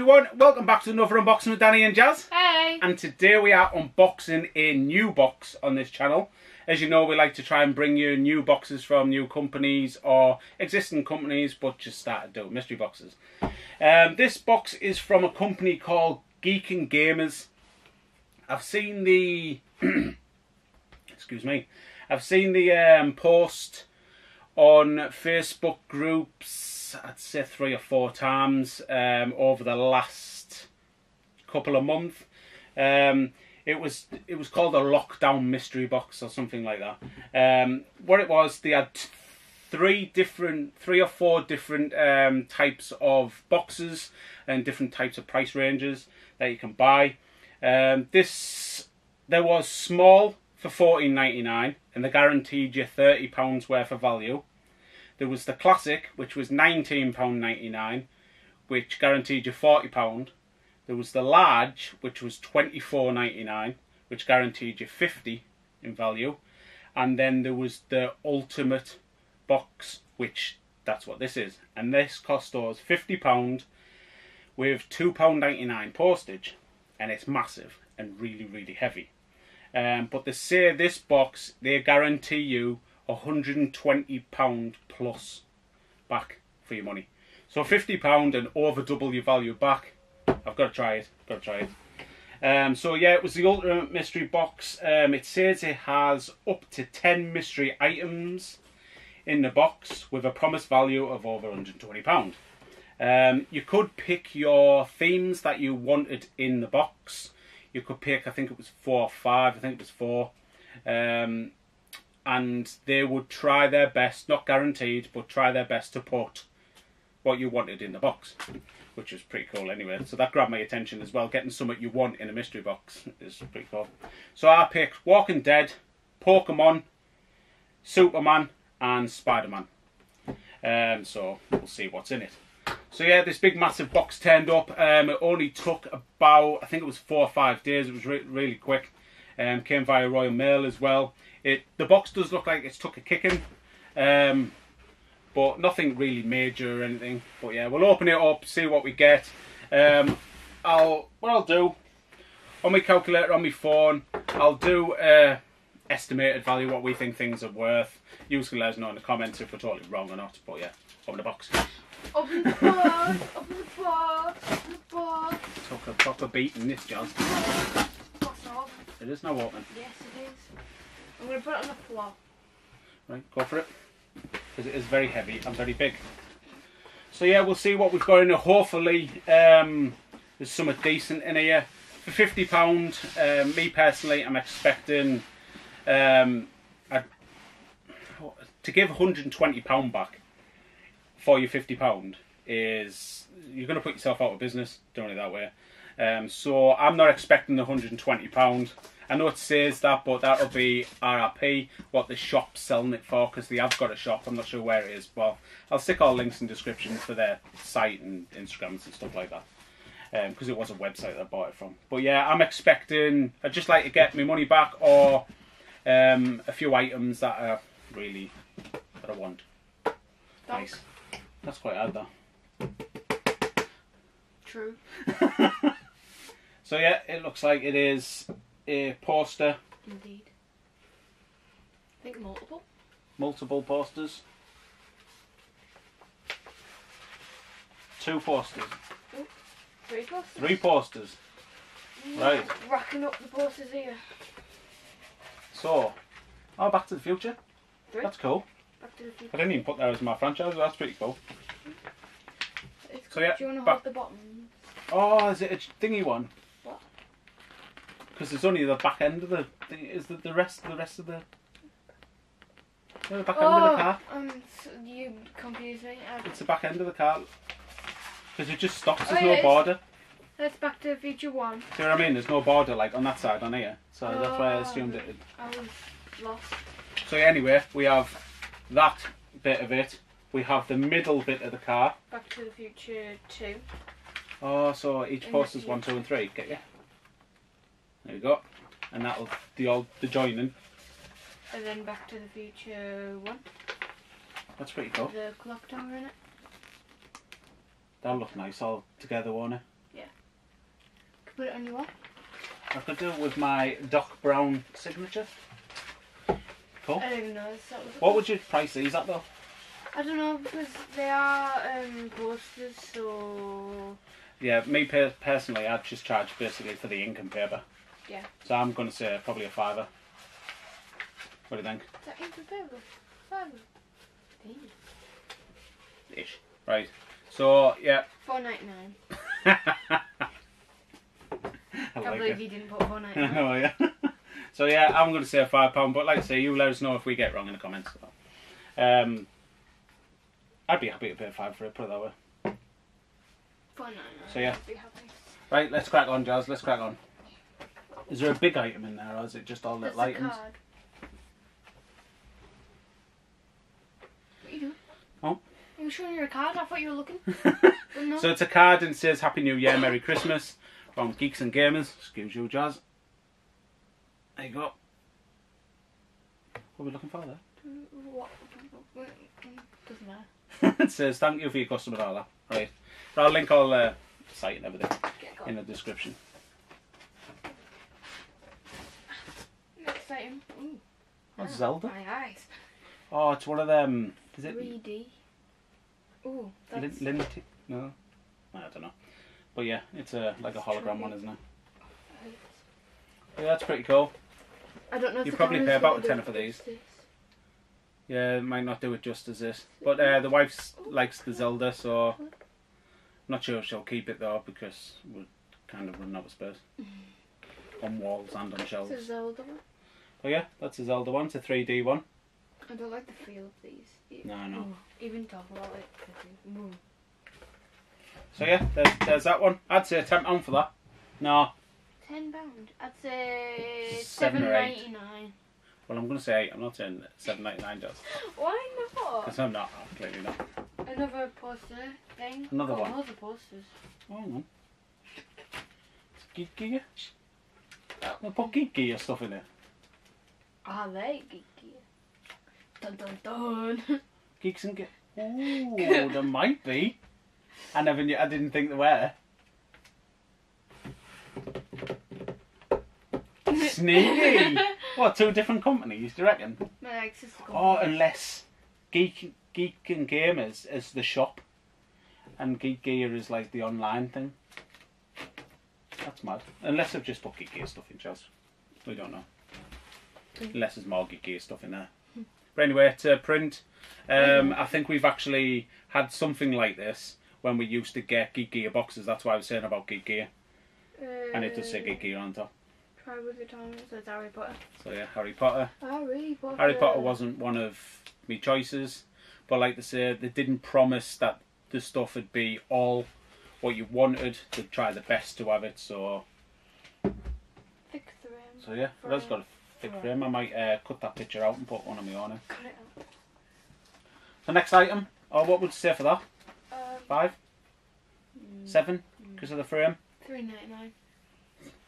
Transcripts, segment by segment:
everyone, welcome back to another unboxing with Danny and Jaz. Hey! And today we are unboxing a new box on this channel. As you know, we like to try and bring you new boxes from new companies or existing companies, but just started doing mystery boxes. Um, this box is from a company called Geek and Gamers. I've seen the, excuse me, I've seen the um, post on Facebook groups, I'd say three or four times um, over the last couple of months. Um, it was it was called a lockdown mystery box or something like that. Um, what it was, they had three different, three or four different um, types of boxes and different types of price ranges that you can buy. Um, this there was small for fourteen ninety nine, and they guaranteed you thirty pounds worth of value. There was the classic, which was nineteen pound ninety nine, which guaranteed you forty pound. There was the large, which was £24.99, which guaranteed you fifty in value, and then there was the ultimate box, which that's what this is, and this cost us fifty pound with two pound ninety nine postage, and it's massive and really really heavy. Um, but they say this box they guarantee you hundred and twenty pound plus back for your money. So fifty pound and over double your value back. I've got to try it. Got to try it. Um, so yeah, it was the ultimate mystery box. Um, it says it has up to ten mystery items in the box with a promised value of over 120 pound. Um, you could pick your themes that you wanted in the box. You could pick, I think it was four or five. I think it was four. Um, and they would try their best, not guaranteed, but try their best to put what you wanted in the box, which was pretty cool anyway. So that grabbed my attention as well. Getting something you want in a mystery box is pretty cool. So I picked Walking Dead, Pokemon, Superman, and Spider Man. Um, so we'll see what's in it. So yeah, this big massive box turned up. Um, it only took about, I think it was four or five days. It was re really quick. Um, came via Royal Mail as well. It the box does look like it's took a kicking, um, but nothing really major or anything. But yeah, we'll open it up, see what we get. Um, I'll what I'll do on my calculator on my phone. I'll do a estimated value what we think things are worth. You can let us know in the comments if we're totally wrong or not. But yeah, open the box. Open the box! open the box! Open the box! Took a proper beating this, John. Box not open. It is no open. Yes, it is. I'm going to put it on the floor. Right, go for it. Because it is very heavy and very big. So yeah, we'll see what we've got in here. Hopefully, um, there's something decent in here. For £50, um, me personally, I'm expecting um, a, to give £120 back for your £50 is, you're going to put yourself out of business doing it that way. Um, so I'm not expecting the £120. I know it says that, but that'll be RRP, what the shop's selling it for, because they have got a shop. I'm not sure where it is, but I'll stick all links in descriptions for their site and Instagrams and stuff like that. Because um, it was a website that I bought it from. But yeah, I'm expecting, I'd just like to get my money back or um, a few items that are really, that I want. Nice. That's quite hard though. True. so yeah, it looks like it is Eh, a poster, Indeed. I think multiple. multiple posters, two posters, Three posters. three posters. Right. Racking up the posters here. So, oh, Back to the Future. Three. That's cool. Back to the future. I didn't even put that as my franchise. That's pretty cool. It's So, yeah, Do you want to hold the bottom? Oh, is it a thingy one? Because it's only the back end of the thing. Is the the rest the rest of the. No, the back end of the car. um, s- you confuse me. Uh, It's the back end of the car. Because it just stops. Oh, There's yeah, no it's- border. that's Back to the Future one. See what I mean? There's no border like on that side on here. So that's why I Oh. assumed it. I was lost. So anyway, we have that bit of it. We have the middle bit of the car. Back to the Future two. Oh, so each And post is one, two, and three. Get you? There you go. And that'll the old the joining. And then Back to the Future one. That's pretty cool. The clock tower in it. That'll look nice all together, won't it? Yeah. Could put it on your wall. I could do it with my Doc Brown signature. Cool. I don't even know. Is that what, What would you price these at though? I don't know because they are um, posters, so Yeah, me per- personally, I'd just charge basically for the ink and paper. Yeah. So I'm going to say probably a fiver. What do you think? is that ink? Five. Ish. Right. So yeah. Four ninety nine. I Can't like believe it. you didn't put four ninety nine. oh yeah. so yeah, I'm going to say a five pound. But like I say, you let us know if we get wrong in the comments. Um, I'd be happy to pay five for it. Put it that way. Four ninety nine. So, yeah. I'd be happy. Right, let's crack on, Jaz. Let's crack on. Is there a big item in there, or is it just all That's little a items? card. What are you doing? Oh. Are you showing your card? I thought you were looking. But no. So it's a card and it says Happy New Year, Merry Christmas from Geeks and Gamers. Excuse you, Jaz. There you go. What are we looking for there? What? Doesn't matter. it says thank you for your customer dollar. Right. I'll link all the site and everything Get in the description. Item. Ooh. What's Ah, Zelda? My eyes. Oh, it's one of them. Is it 3D. Ooh, Lin- that's No, I don't know. But yeah, it's a like a hologram one, isn't it? Yeah, that's pretty cool. I don't know if You probably pay about a tenner for these. justice. Yeah, it might not do it just as this. But uh, the wife likes the Zelda, so I'm not sure if she'll keep it though because we're kind of running out of space on walls and on shelves. It's a Zelda one. But yeah, that's a Zelda one. It's a 3D one. I don't like the feel of these. No, no. Ooh, even talking about it. Ooh. So yeah, there's, there's that one. I'd say ten pound for that. No, Ten pound. I'd say Seven or eight. well I'm gonna say eight. I'm not saying seven ninety nine just Why not? because I'm not. I'm clearly not. Another poster thing. Another oh, Got one. Loads posters. Oh, hang on. Geek Gear. They put Geek Gear stuff in it. Are they geeky? Dun dun dun. Geeks and Gear. Oh, there might be. I never knew. I didn't think there were. Sneaky. what? Two different companies? Do you reckon? My like sister. Oh, unless Geek Geek and Gamers is the shop, and Geek Gear is like the online thing. That's mad. Unless they've just put Geek Gear stuff in Chelsea. We don't know. Unless there's more Geek Gear stuff in there. But anyway, to print, um, I think we've actually had something like this when we used to get Geek Gear boxes. That's why I was saying about Geek Gear. And it does say Geek Gear on top. Try with your tongue. So it's Harry Potter. So yeah, Harry Potter. Harry Potter. Harry Potter wasn't one of me choices, but like they say, they didn't promise that the stuff would be all what you wanted. They'd try the best to have it. So, Thick three. so yeah, that's got a thick frame. I might uh, cut that picture out and put one of my own. in. Cut it out. The next item, or what would you say for that? Um, Five, mm, seven, because of the frame. Three ninety nine.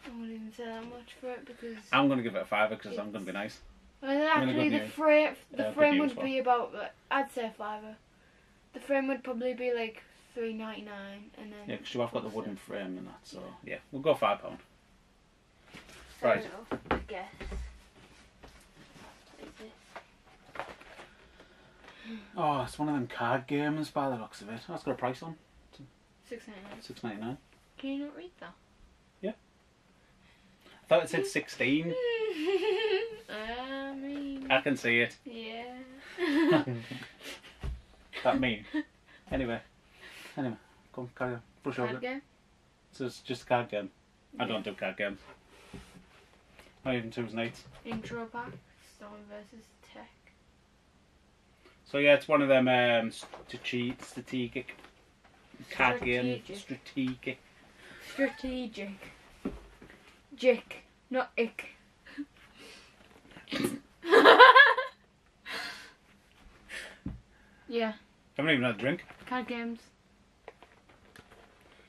I wouldn't even say that much for it because. I'm gonna give it a five because I'm gonna be nice. Well, actually, the frame the Uh, frame would one. be about. I'd say a fiver. The frame would probably be like three ninety nine, and then. Yeah, because you have got the wooden frame and that. So yeah, we'll go five pound. Right. I guess. What is this? Oh, it's one of them card games by the looks of it. That's got a price on Six ninety nine. six ninety nine. Can you not read that? I thought it said sixteen. I mean. I can see it. Yeah. that mean. Anyway. Anyway, come carry on. Brush over Card it. game? So it's just a card game. I Yeah. don't do card games. Not even twos nights. Intro pack. Storm versus Tech. So yeah, it's one of them um, strate- strategic card games. Strategic. Strategic. Strategic. Jick, not ick. yeah, Haven't even had a drink. card games.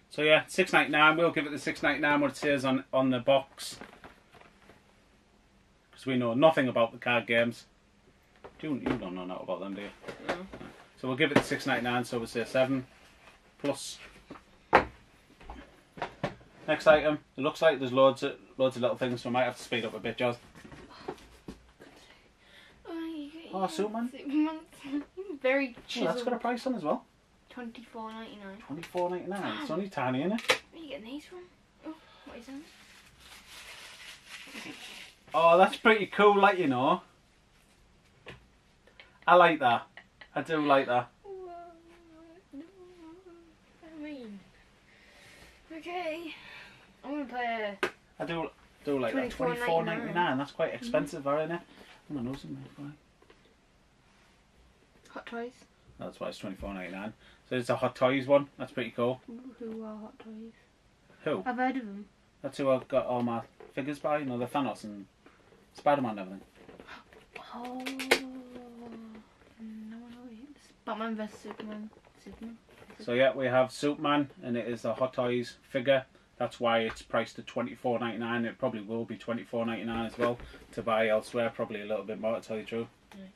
So yeah, six ninety nine. We'll give it the six ninety nine. What it says on on the box, because we know nothing about the card games. Do you, you don't know nothing about them, do you? No. So we'll give it six ninety nine. So we'll say seven plus Next item. It looks like there's loads of loads of little things, so I might have to speed up a bit, Joz. Oh, oh Superman. Superman. Very Oh, that's got a price on as well. Twenty four ninety nine. Twenty four ninety nine. It's only tiny, isn't it? Where are you getting these from? Oh, what is that? Oh, that's pretty cool, like you know. I like that. I do like that. I mean, okay. I'm gonna play. I do do like that. Twenty four ninety $24.99. That's quite mm-hmm. expensive, isn't it? I'm gonna know something. Hot Toys. That's why it's twenty four ninety nine. So it's a Hot Toys one. That's pretty cool. Who are Hot Toys? Who? I've heard of them. That's who I've got all my figures by. You know, the Thanos and Spider Man and everything. Oh. No one. Batman vs Superman. Superman. So yeah, we have Superman, and it is a Hot Toys figure. That's why it's priced at twenty four ninety nine. It probably will be twenty four ninety nine as well to buy elsewhere. Probably a little bit more to tell you the truth. Nice.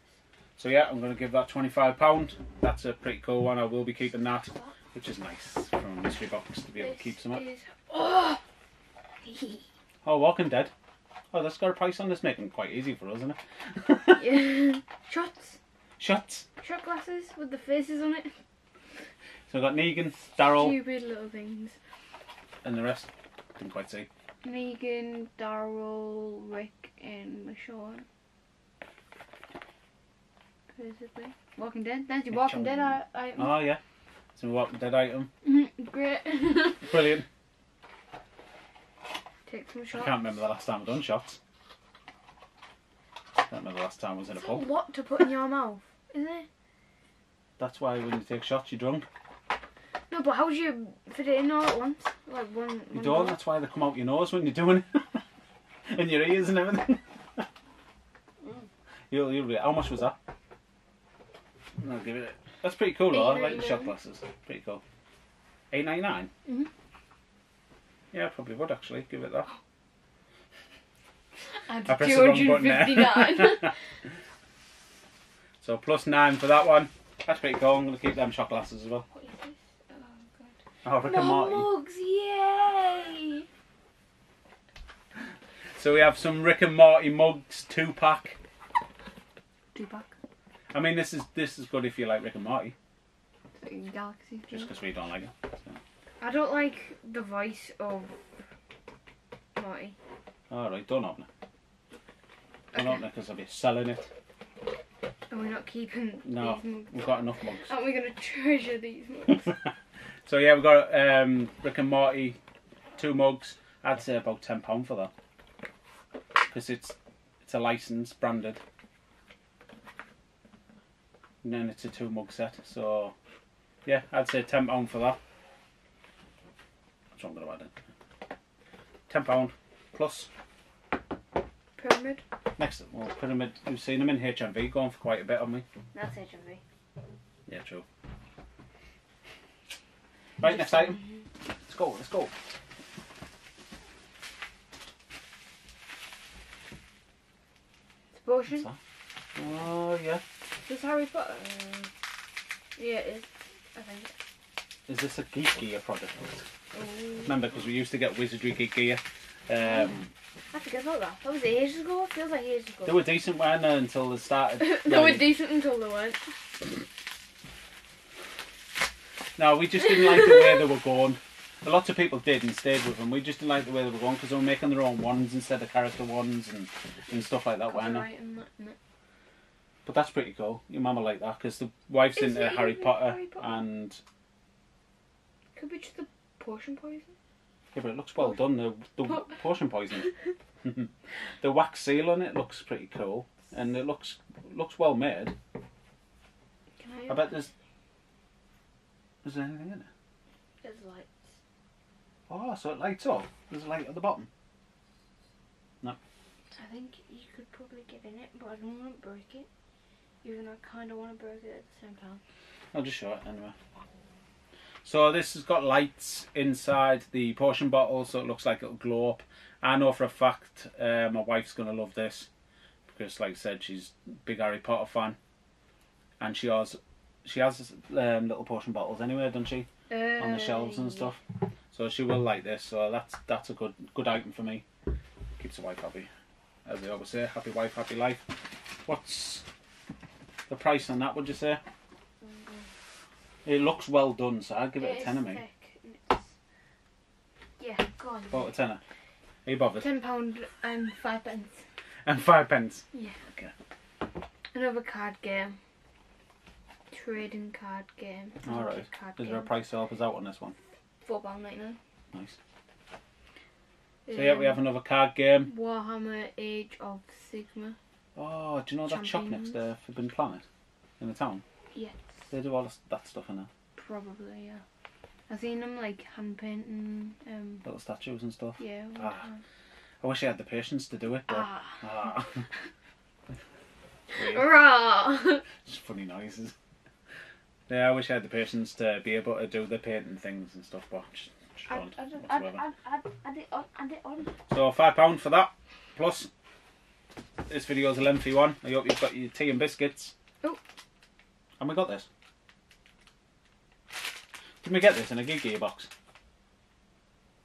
So yeah, I'm going to give that twenty five pound. That's a pretty cool one. I will be keeping that, which is nice from a mystery box to be able to keep some up. Is... Oh! Oh, Walking Dead. Oh, that's got a price on this, making it quite easy for us, isn't it? yeah. Shots. Shots. Shot glasses with the faces on it. So we've got Negan, Daryl, Stupid little things. and the rest. Didn't quite see. Negan, Daryl, Rick, and Michonne. Basically. Walking Dead. That's your Walking Dead i- item. Oh yeah. So Walking Dead item. Great. Brilliant. Take some I can't remember the last time I've done shots. I can't remember the last time I was in a pub. what to put in your mouth, isn't it? That's why when you take shots, you're drunk. No, but how do you fit it in all at once? Like one. You one don't. go? That's why they come out your nose when you're doing it, and your ears and everything. you'll, you'll be. How much was that? I'll give it. That's pretty cool though. I like the shot glasses. Pretty cool. Eight ninety nine. Mhm. Yeah, I probably would actually give it that. I pressed the wrong button 259. there. so plus nine for that one. That's pretty cool. I'm gonna keep them shot glasses as well. what is this? Oh, oh god. Oh, Rick and More Morty. mugs, yay! So we have some Rick and Morty mugs, two pack. Two pack. I mean, this is this is good if you like Rick and Morty, Galaxy. just because we don't like it. So. I don't like the voice of Marty. All right, don't open it. Don't Okay. open it because I'll be selling it. Are we're not keeping No, these mugs? we've got enough mugs. Aren't we going to treasure these mugs? so yeah, we've got um, Rick and Morty, two mugs. I'd say about ten pound for that because it's it's a license branded, and then it's a two mug set. So yeah, I'd say ten pound for that. That's what I'm gonna add in. Ten pound plus. Pyramid? Next, well, Pyramid. We've seen them in HMV going for quite a bit, haven't we? That's HMV. Yeah, true. Right, next item. Let's go. Let's go. It's potion. What's Oh yeah. This Harry Potter. Uh, yeah, it is. I think. Is this a Geek Gear product? Remember, because we used to get Wizardry Geek Gear. Um, I forget about that. That was ages ago. It feels like ages ago. they were decent, weren't they, until they started. they were like- decent until they weren't. No, we just didn't like the way they were going. A lot of people did and stayed with them. We just didn't like the way they were going because they were making their own ones instead of character ones and, and stuff like that, weren't they? Copyright and that, innit? But that's pretty cool. Your mama like that because the wife's Is into it Harry even Potter, Harry Potter? and Could be just the potion poison. yeah, but it looks well done. The the potion poison, the wax seal on it looks pretty cool, and it looks looks well made. Can I? I bet there's is there anything in it. There's lights. Oh, so it lights up. There's a light at the bottom. No. I think you could probably get in it, but I don't want to break it. Even though I kind of want to break it at the same time. I'll just show it anyway. So this has got lights inside the potion bottle, so it looks like it'll glow up. I know for a fact uh, my wife's gonna love this because, like I said, she's a big Harry Potter fan, and she has she has um, little potion bottles anyway, doesn't she, on the shelves and Uh, stuff. So she will like this. So that's that's a good good item for me. Keeps the wife happy, as they always say. Happy wife, happy life. What's the price on that? Would you say? It looks well done, so I'd give it a tenner, mate. Yeah, go on. About a tenner. Are you bothered? Ten pound and five pence. And five pence. Yeah. Okay. Another card game. Trading card game. All right. Card Is game. there a price to help us out on this one? Four pound ninety nine. Nice. So yeah, we um, have another card game. Warhammer Age of Sigmar. Oh, do you know that shop next to Forbidden Planet in the town? Yes, They do all this, that stuff in there, probably yeah. I've seen them like hand painting. Um, little statues and stuff. yeah. Ah. I wish I had the patience to do it, but Ah. ah. Just funny noises. Yeah, I wish I had the patience to be able to do the painting things and stuff, but just, just it on. So five pound for that. Plus, this video's a lengthy one. I hope you've got your tea and biscuits. Oh. And we got this. Did we get this in a Geek Gear box?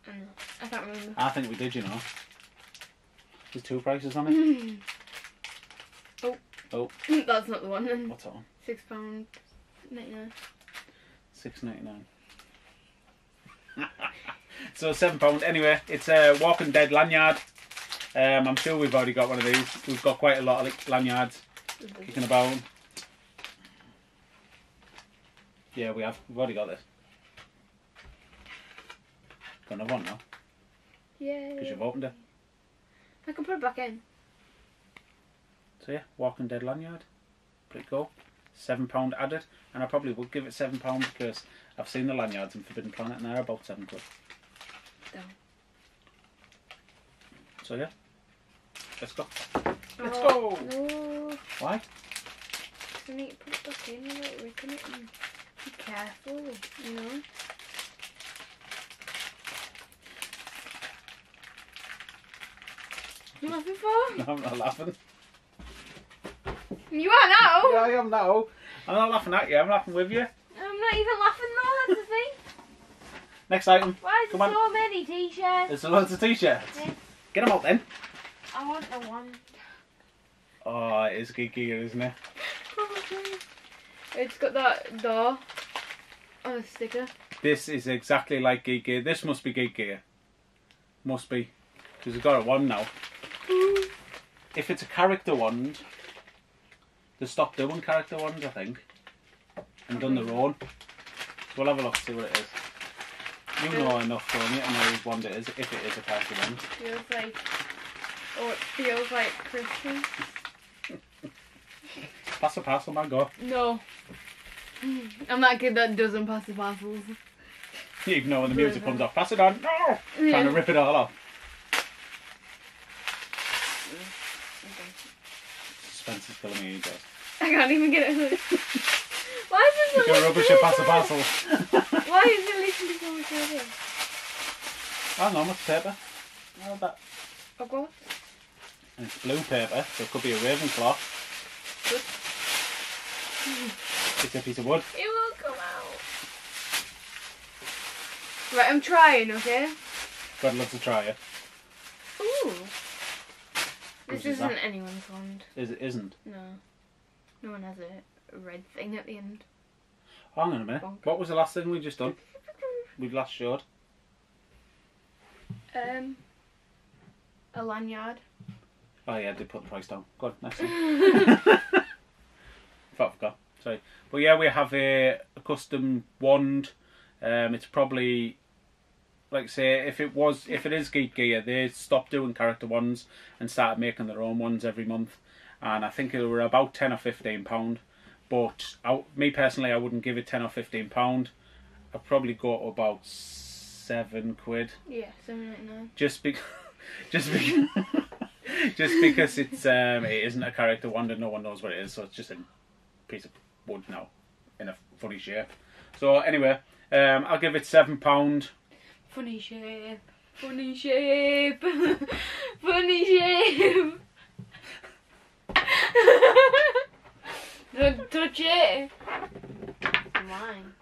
Mm, I can't remember. I think we did. You know. There's two prices on it. oh. Oh. That's not the one then. What's that one? Six pound ninety nine. Six ninety nine. so seven pound. Anyway, it's a Walking Dead lanyard. Um, I'm sure we've already got one of these. We've got quite a lot of like, lanyards kicking about. Yeah, we have. We've already got this. Got another one now Yeah. because you've opened it. I can put it back in. So yeah, Walking Dead lanyard. Pretty cool. Seven pound added, and I probably would give it seven pound because I've seen the lanyards in Forbidden Planet and they're about seven quid. Down. So yeah, let's go. Let's oh, go. No. Why? I need to put it back in ripping it and be careful, you know? You laughing for? No, I'm not laughing. You are now! Yeah, I am now. I'm not laughing at you. I'm laughing with you. I'm not even laughing though, that's the thing. Next item. Why is Come there on. so many t-shirts? There's loads of t-shirts. Yeah. Get them out then. I want the one. Oh, it is geeky, isn't it? It's got that door on a sticker. This is exactly like Geek Gear. This must be Geek Gear. Must be. Because we've got a one now. If it's a character wand, they stopped doing character wands, I think. And done their own. So we'll have a look, see what it is. You know enough, don't you, to know which wand it is, if it is a character wand. Feels like, oh, it feels like Christmas. Pass the parcel, man, go. No. I'm that kid that doesn't pass the parcels. You know when the music comes off. Pass it on. No! Trying to rip it all off. Killing me, you guys. I can't even get it. Why is You're this so rubbish pass parcel. Why is it literally so much? I don't know, much paper. Oh, that. Oh, God. And it's blue paper, so it could be a Ravenclaw. Good. It's a piece of wood. It will come out. Right, I'm trying, okay? God love to try it. Ooh. This is isn't that? anyone's wand. Is it isn't? No. No one has a red thing at the end. Hang on a minute. Bonk. What was the last thing we just done? We last showed. Um, a lanyard. Oh yeah, I did put the price down. Good, next one. Thought I forgot. Sorry. But yeah, we have a, a custom wand. Um, it's probably like say if it was if it is Geek Gear, they stopped doing character ones and started making their own ones every month. And I think they were about ten or fifteen pound. But I, me personally, I wouldn't give it ten or fifteen pound. I'd probably go to about seven quid Yeah, seven ninety nine. just because just because just because it's um it isn't a character one and no one knows what it is so it's just a piece of wood now in a funny shape so anyway um i'll give it seven pound Funny shape. Funny shape. Funny shape. Don't touch it. Mine.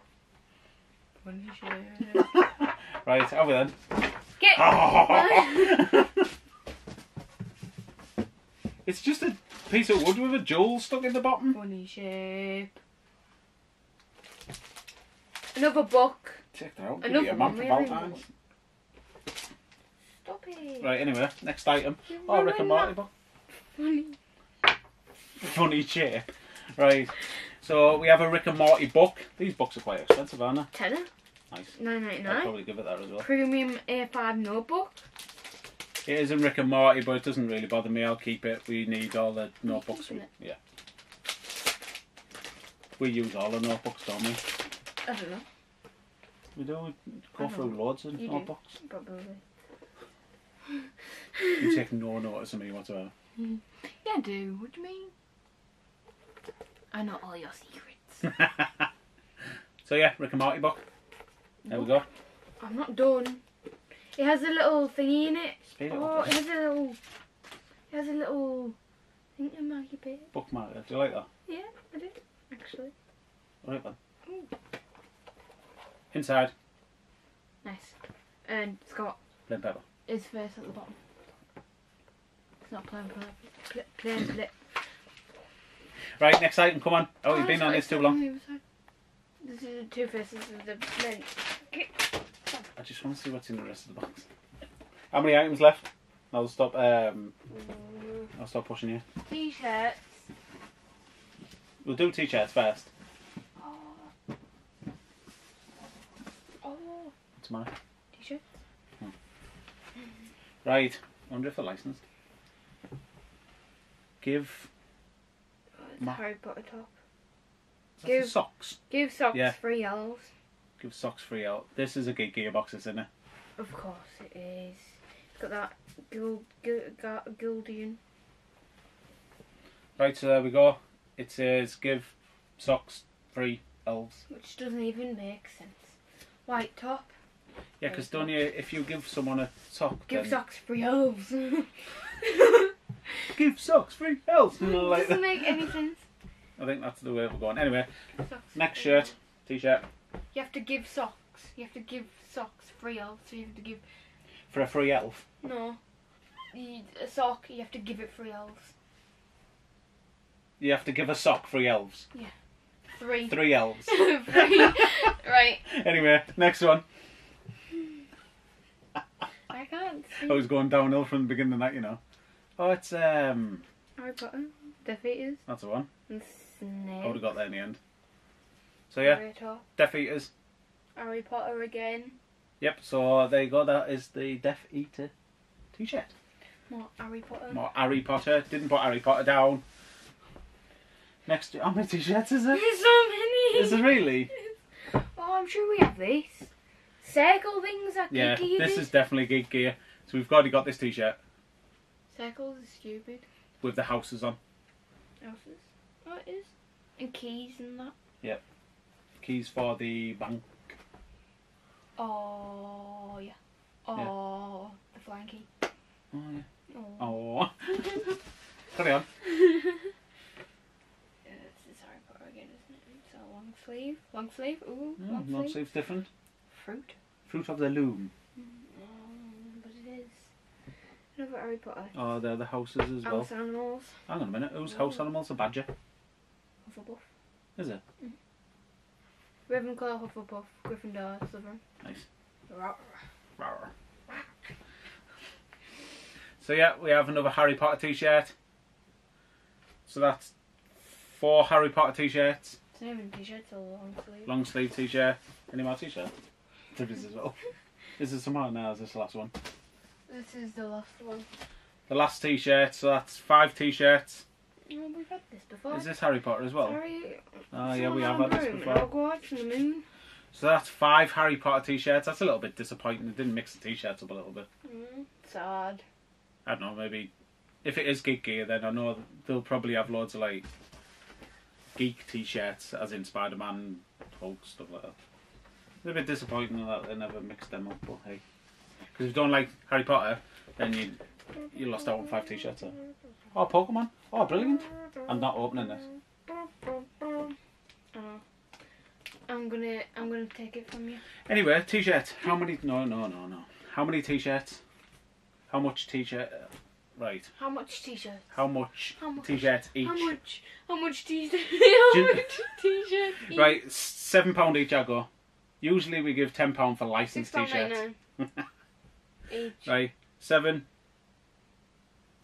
Funny shape. Right, over then. Get. it's just a piece of wood with a jewel stuck in the bottom. Funny shape. Another book. Check that out. Another Give me a man one, for? Valentine's. Stop it. Right, anyway, next item. You're Oh, Rick and Morty book. Funny. Funny shape. Right. So we have a Rick and Morty book. These books are quite expensive, aren't they? Tenner. Nice. Nine ninety I'll probably give it that as well. Premium A5 notebook. It is in Rick and Morty, but it doesn't really bother me. I'll keep it. We need all the notebooks. it? Yeah. We use all the notebooks, don't we? I don't know. We do. We go I through know. loads of You do. notebooks. Probably. You take no notice of me whatsoever. Yeah, I do. What do you mean? I know all your secrets. so yeah, Rick and Morty book. There we go. I'm not done. It has a little thingy in it. Speed it Oh, up. it has a little. It has a little thing to mark your bit. Bookmark. it. Do you like that? Yeah, I did actually. Right then. Mm. Inside, Nice. And it's got plain paper. his face at the bottom. It's not plain pl- plain plain. Right, next item. Come on. Oh, you've been on this too long. This is the two faces of the plain. I just want to see what's in the rest of the box. How many items left? I'll stop. Um, I'll stop pushing you. T-shirts. We'll do t-shirts first. Oh. What's matter? T-shirt. Right. Wonder if they're licensed. Give. Oh, it's Ma- Harry Potter top. Give- socks. Give socks Yeah. free elves. Give socks free out. This is a Geek Gearbox, isn't it? Of course it is. It's got that Gil, Gildan. Right, so there we go. It says give socks free elves. Which doesn't even make sense. White top. Yeah, because don't you, if you give someone a sock, Give then socks free elves. give socks free elves. You know, like doesn't that. make any sense. I think that's the way we're going. Anyway, Socks next free shirt, t-shirt You have to give socks. You have to give socks free elves. So you have to give for a free elf. no. You, a sock. You have to give it free elves. You have to give a sock free elves. Three. Three elves. Three. right. anyway, next one. I can't see. I was going downhill from the beginning of that, you know. Oh, it's um, Harry Potter. Death Eaters. that's the one. And I would have got there in the end. So yeah, Harry. Death Eaters. Harry Potter again. Yep. So there you go. That is the Death Eater t-shirt. More Harry Potter. More Harry Potter. Didn't put Harry Potter down. Next, how many t-shirts is there? There's so many. Is there really? Oh, I'm sure we have this. Circle things are Yeah, geeky. this is definitely Geek Gear. So we've already got this t-shirt Circles are stupid. with the houses on. Houses. Oh, it is. And keys and that. Yep. Keys for the bank. Oh, yeah. Oh, the flying key. Oh yeah. Oh. Oh. Carry on. Yeah, this is Harry Potter again, isn't it? So long sleeve. Long sleeve. Ooh, Mm, long long sleeve. sleeve's different. Fruit. Fruit of the loom. Um, but it is. Another Harry Potter. Oh, they're the houses as well. House animals. Hang on a minute. Whose house animal's a badger? Hufflepuff. Is it? Ravenclaw, Hufflepuff, Gryffindor, Slytherin. Nice. Rawr. Rawr. So yeah, we have another Harry Potter t-shirt. So that's four Harry Potter t-shirts. Even t-shirts or long sleeve. Long sleeve t-shirt. Any more t-shirt? There is as well. Is there some more now? Is this the last one? This is the last one. The last t-shirt. So that's five t-shirts. Oh, we've had this before. Is this Harry Potter as well? Sorry. Oh yeah, we have had this before. Hogwarts and the moon. So that's five Harry Potter t-shirts. That's a little bit disappointing. They didn't mix the t-shirts up a little bit. Mm, sad. I don't know, maybe if it is geek gear, then I know they'll probably have loads of like geek t-shirts, as in Spider-Man, Hulk, stuff like that. It's a bit disappointing that they never mixed them up, but hey, because if you don't like Harry Potter, then you you lost out on five t-shirts. There. Oh, Pokemon! Oh, brilliant! I'm not opening this. I'm gonna I'm gonna take it from you. Anyway, t-shirts. How many? No, no, no, no. How many t-shirts? How much t-shirt? Right. How much t-shirts? How much, How much? t-shirts each? How much? How much t-shirts? how much t-shirts? Right, seven pound each. I go. Usually we give ten pound for licensed t-shirts. Each. Right, seven.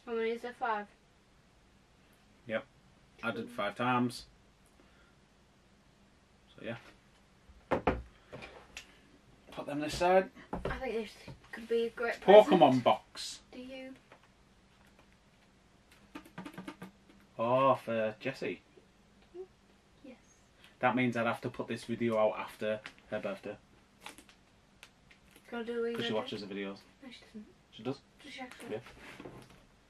How many is there? Five. Yep. Added five times. So yeah. Put them this side. I think this could be a great present. Pokemon box. Do you? Oh, for Jessie. Yes. That means I'd have to put this video out after her birthday Gotta do it. because she watches the videos. No, she doesn't. She does. Does she actually? Yeah.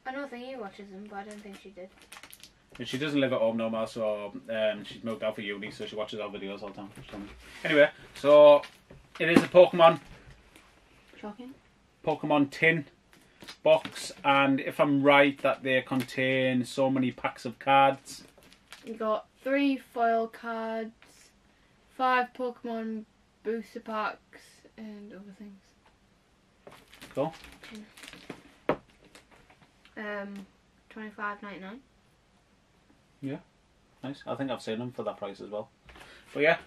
I don't think he watches them, but I don't think she did. And she doesn't live at home no more, so um, she's moved out for uni, so she watches our videos all the time. she told me. Anyway, so it is a Pokemon Shocking. Pokemon tin box, and if I'm right, that they contain so many packs of cards. You got three foil cards, five Pokemon booster packs, and other things. Cool. Um, twenty five ninety nine. Yeah, Nice. I think I've seen them for that price as well. But yeah,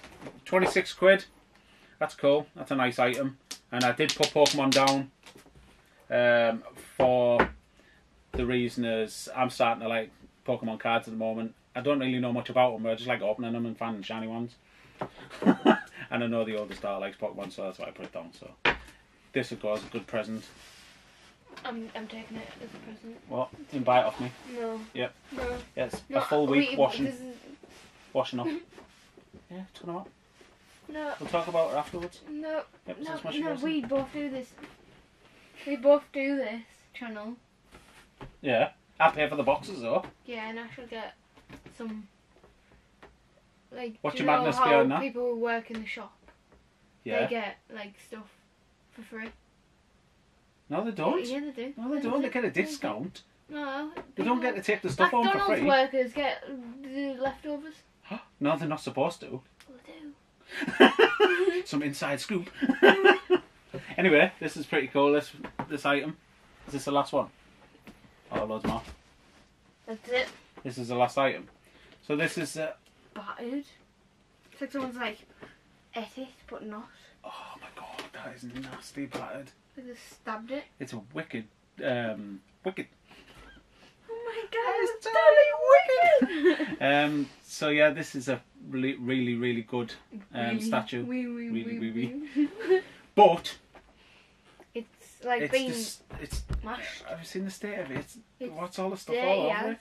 26 quid. That's cool. That's a nice item. And I did put Pokemon down um, for the reason is I'm starting to like Pokemon cards at the moment. I don't really know much about them, but I just like opening them and finding shiny ones. and I know the older star likes Pokemon, so that's why I put it down. So this would go as a good present. I'm I'm taking it as a present. What? You can buy it off me. No. Yep. No. Yes, No. a full week we- washing, is, washing off. Yeah, turn them up. no. We'll talk about it afterwards. No. Yep, so No. much No. We both do this. We both do this channel. Yeah, I pay for the boxes though. Yeah, and I should get some. Like, What's do your you know madness how behind that? people who work in the shop Yeah. they get like stuff for free. No, they don't. Yeah, they do. No, they don't. They get a discount. No, They don't get to take the stuff home for McDonald's free. workers get the leftovers. No, they're not supposed to. Well, they do. Some inside scoop. anyway, this is pretty cool. This this item. Is this the last one? Oh, loads more. That's it. This is the last item. So this is. Uh, Battered. It's like someone's like ate it, but not. oh my god, that is nasty battered. They just stabbed it. It's a wicked, um, wicked. Oh my god, it's totally wicked! Um. So yeah, this is a really, really, really good um, statue. Wee, wee, wee, wee, wee. But it's like it's being just, it's. mashed. Have you seen the state of it? It's, It's what's all the stuff all over yes. it?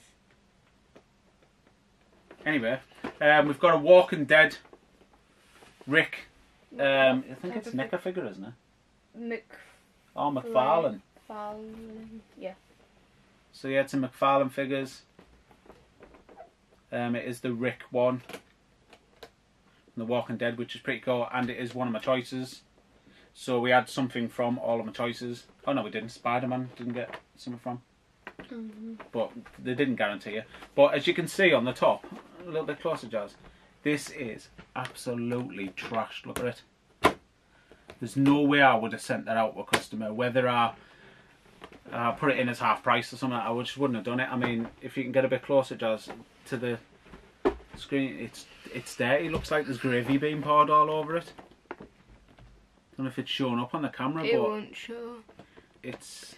Anyway, um, we've got a Walking Dead Rick. Um, I think it's NECA figure, isn't it? Mc Oh, McFarlane. Farlane. Yeah. So yeah, it's a McFarlane figures. Um, it is the Rick one. The Walking Dead, which is pretty cool, and it is one of my choices. So we had something from all of my choices. Oh no, we didn't. Spider Man didn't get something from, Mm-hmm. but they didn't guarantee it. But as you can see on the top, a little bit closer, Jaz. This is absolutely trashed. Look at it. There's no way I would have sent that out to a customer. Whether I uh, put it in as half price or something, I would- just wouldn't have done it. I mean, if you can get a bit closer, Jaz, to the screen, it's it's there. It looks like there's gravy being poured all over it. Don't know if it's showing up on the camera, It but won't show. it's.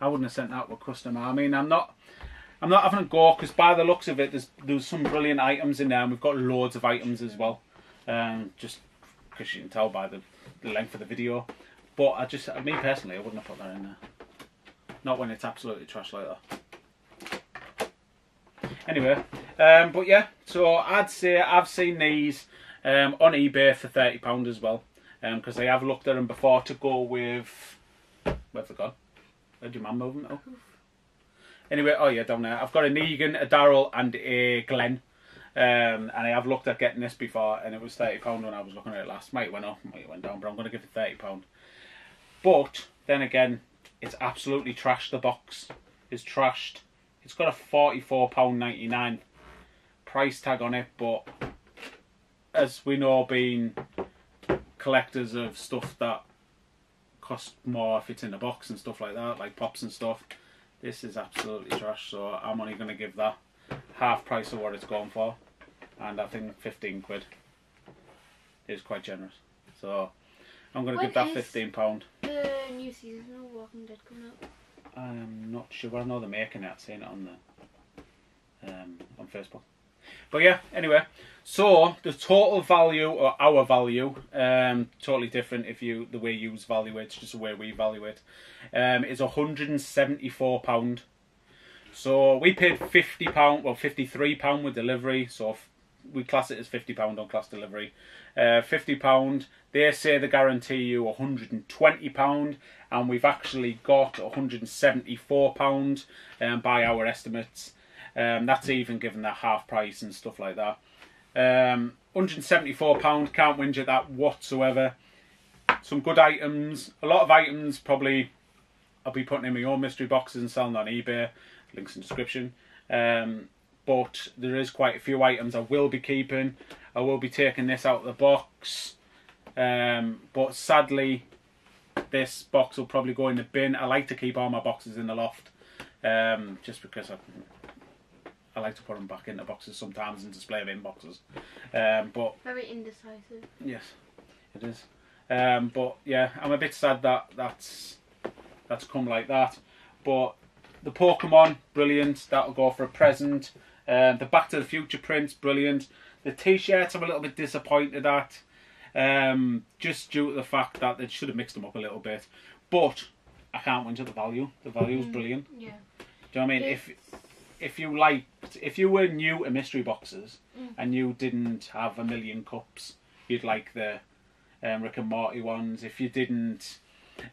I wouldn't have sent that to a customer. I mean, I'm not. I'm not having a go because by the looks of it, there's there's some brilliant items in there, and we've got loads of items as well. Um, just because you can tell by the, the length of the video. But I just, me personally, I wouldn't have put that in there. Not when it's absolutely trash like that. Anyway, um, but yeah, so I'd say I've seen these um, on eBay for thirty pound as well, because I have looked at them before to go with. Where's it gone? Where'd your man move them to? Anyway, oh yeah, down there. I've got a Negan, a Daryl, and a Glenn. Um, and I have looked at getting this before, and it was thirty pound when I was looking at it last. Might went up, might went down, but I'm going to give it thirty pound. But then again, it's absolutely trashed. The box is trashed. It's got a forty-four pound ninety-nine price tag on it, but as we know, being collectors of stuff that cost more if it's in a box and stuff like that, like pops and stuff, this is absolutely trash. So I'm only going to give that half price of what it's going for, and I think 15 quid is quite generous. So I'm going to give that 15 pound. The new season of Walking Dead coming up. I'm not sure. I know they're making it. I've seen it on the um, on Facebook. But yeah, anyway. So the total value or our value, um, totally different if you the way you value it, just the way we value it, um, is hundred and seventy four pound. So we paid fifty pound, well fifty three pound with delivery. So we class it as fifty pound on class delivery. Uh, fifty pound. They say they guarantee you hundred and we've actually got hundred and seventy four pound um, by our estimates. Um, that's even given that half price and stuff like that. Um, hundred and seventy four pound. Can't whinge at that whatsoever. Some good items. A lot of items probably. I'll be putting in my own mystery boxes and selling on eBay. Links in description. Um, but there is quite a few items I will be keeping. I will be taking this out of the box. Um, but sadly, this box will probably go in the bin. I like to keep all my boxes in the loft, um, just because I, I like to put them back into boxes sometimes and display them in boxes. Um, but Very indecisive. Yes, it is. Um, but yeah, I'm a bit sad that that's that's come like that. But the Pokemon, brilliant. That'll go for a present. Um, the Back to the Future prints, brilliant. The T-shirts, I'm a little bit disappointed at, um, just due to the fact that they should have mixed them up a little bit. But I can't win to the value. The value is Mhm. brilliant. Yeah. Do you know what I mean? If if you liked, if you were new to mystery boxes Mm. and you didn't have a million cups, you'd like the um, Rick and Morty ones. If you didn't,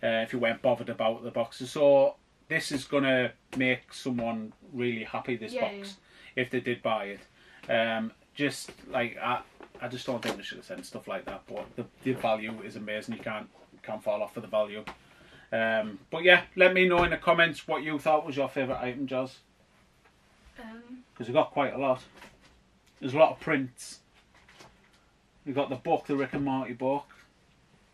uh, if you weren't bothered about the boxes, so this is gonna make someone really happy. This Yeah, box, if they did buy it, um, just like I, I just don't think they should have sent stuff like that. But the, the value is amazing. You can't can't fall off for the value. Um, but yeah, let me know in the comments what you thought was your favourite item, Um, Um, because we got quite a lot. There's a lot of prints. We got the book, the Rick and Morty book,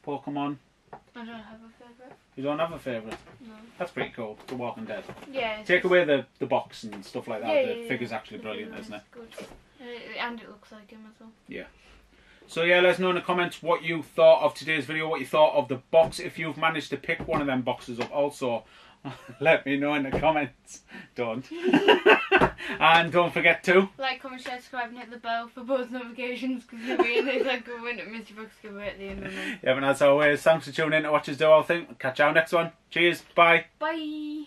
Pokemon. I don't have a favourite. You don't have a favourite? No. That's pretty cool. The Walking Dead. Yeah. Take away the, the box and stuff like that. Yeah, the yeah, yeah. figure's actually The brilliant, isn't it? Good. Uh, and it looks like him as well. Yeah. So yeah, let us know in the comments what you thought of today's video, what you thought of the box. If you've managed to pick one of them boxes up, also let me know in the comments. Don't. and don't forget to. Like, comment, share, subscribe, and hit the bell for both notifications because in this like a win at Mystery Box giveaway at the end of the month. Yeah, and as always, thanks for tuning in to watch us do our thing. Catch you on next one. Cheers. Bye. Bye.